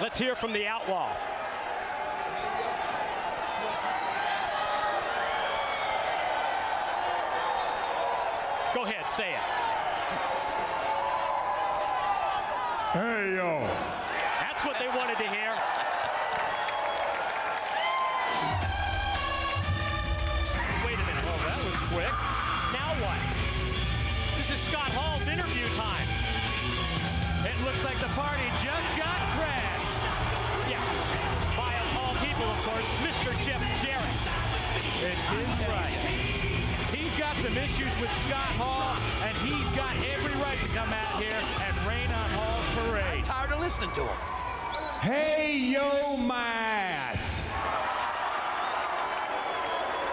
Let's hear from the outlaw. Go ahead, say it. Hey, yo. That's what they wanted to hear. Wait a minute. Oh, that was quick. Now what? This is Scott Hall's interview time. Course, Mr. Jeff Jarrett. It's his right. He's got some issues with Scott Hall, and he's got every right to come out here and rain on Hall's parade. I'm tired of listening to him. Hey, yo, my ass.